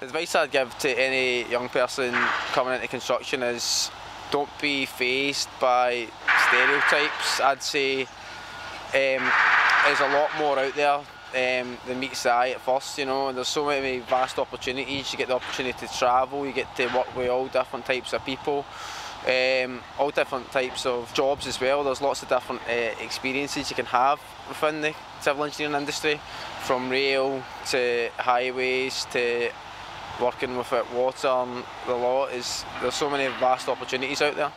The advice I'd give to any young person coming into construction is don't be fazed by stereotypes. I'd say um, there's a lot more out there um, than meets the eye at first, you know, and there's so many vast opportunities. You get the opportunity to travel, you get to work with all different types of people, um, all different types of jobs as well. There's lots of different uh, experiences you can have within the civil engineering industry, from rail to highways to working with it, water and the lot is there's so many vast opportunities out there.